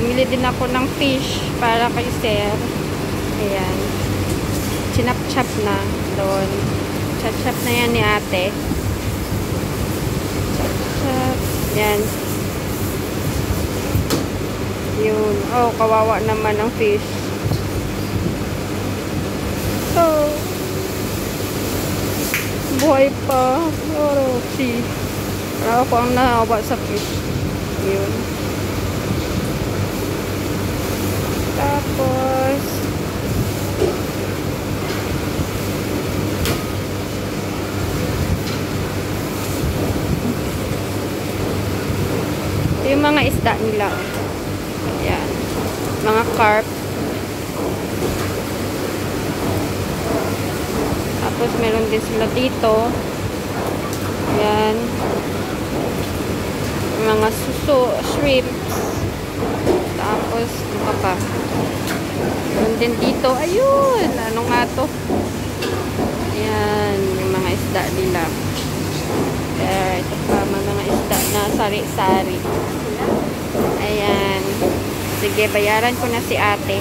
bumili din ako ng fish para kay sir. Ayan. Chinap-chap na doon. Chap-chap na yan ni ate. Chap-chap. Yan. Yun. Oh, kawawa naman ang fish. Oh. Buhay pa. Oh, see. Wala ako ang nahawa sa fish. Yun. Tapos, ito yung mga isda nila. Ayan. Mga carp. Tapos, meron din sila dito. Ayan. Mga suso, shrimps. Tapos, ano pa? Meron din dito. Ayun! Ano nga to? Ayan. Yung mga isda nila. Kaya, ito pa. Mga isda na sari-sari. Sige, bayaran ko na si ate.